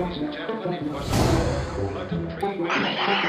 Let them treat me.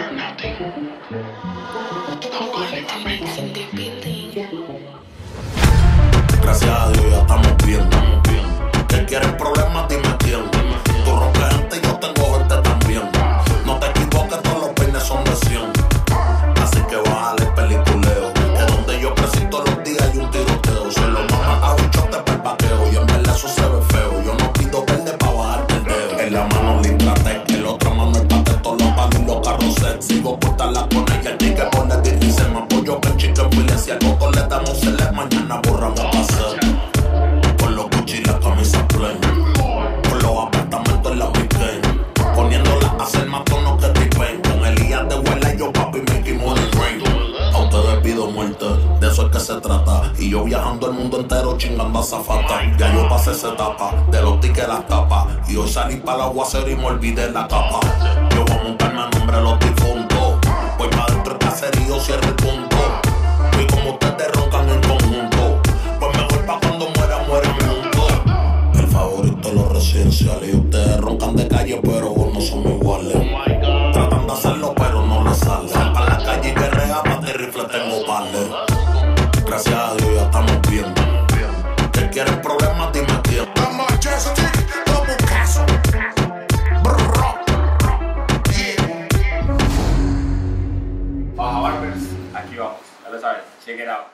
Cortarla con ella, el ticket pone difícil. Me apoyo que el chicken file. Si al coco le damos el mañana borramos pasar. Con los Gucci y la camisa plain. Con los apartamentos en la weekend. Poniéndola a hacer más tono que T-Pain. Con Elías de huela y yo papi Mickey Money Rain. A ustedes pido muerte, de eso es que se trata. Y yo viajando el mundo entero chingando a zafata. Ya yo pasé esa etapa, de los tickets las tapas. Y hoy salí para el aguacero y me olvidé la capa. Caserío, cierro el punto. Y como ustedes roncan en conjunto, pues mejor pa' cuando muera, mueren juntos. El favorito de los residenciales. Y ustedes roncan de calle, pero vos no somos iguales. Tratan de hacerlo, pero no les sale. Para la calle y guerrea, pa' de rifle tengo pales. Gracias a Dios ya estamos bien. Que quieren problemas, dime That was hard. Check it out.